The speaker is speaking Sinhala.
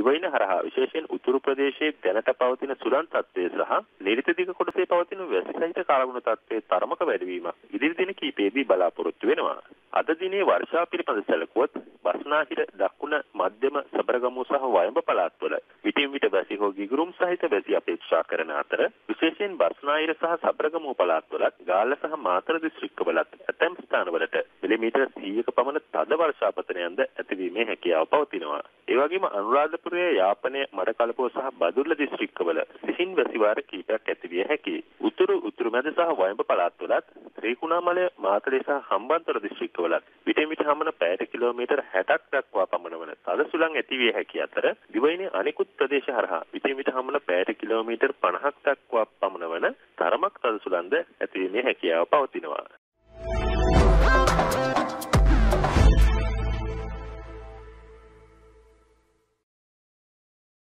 දිවයින හරහා විශේෂයෙන් උතුරු ප්‍රදේශයේ දැනට පවතින සුළං තත්ත්වය සහ නිරිත දිග කොටසේ පවතින වැසි සහිත කාලගුණ තත්ත්වයේ තරමක වැඩිවීමක් ඉදිරි දින කිහිපයේදී බලාපොරොත්තු වෙනවා. අද දිනේ වර්ෂා පිළිබඳ සැලකුවොත් බස්නාහිර දකුණ මධ්‍යම සබරගමු සහ වයඹ පළාත්වල විටින් විට වැසි හෝ ගිගුරුම් සහිත වැසි අපේක්ෂා කරන අතර විශේෂයෙන් බස්නාහිර සහ සබරගමු පළාත්වලත් ගාල්ල සහ මාතර දිස්ත්‍රික්කවලත් ඇතැම් ස්ථානවලට මිලිමීටර් 100ක පමණ තද වර්ෂාපතනයක්ද ඇතිවීමේ හැකියාව පවතිනවා. ඒ වගේම අනුරාධපුරයේ යාපනය මඩකලපුව සහ බදුල්ල දිස්ත්‍රික්කවල සිහින් වැසි වාර කිහිපයක් ඇතිවිය හැකියි. උතුරු උතුරු මැද සහ වයඹ පළාත්වලත් ත්‍රිකුණාමලය මාතලේ සහ හම්බන්තොට දිස්ත්‍රික්කවලත් විටින් විට හමන පැයට කිලෝමීටර් 60ක් දක්වා පමණ වන තද සුළං ඇතිවිය හැකි අතර දිවයිනේ අනෙකුත් ප්‍රදේශ හරහා විටින් විට හමන පැයට කිලෝමීටර් 50ක් දක්වා පමණ වන තරමක් තද සුළංද ඇතිවීමේ හැකියාව පවතිනවා.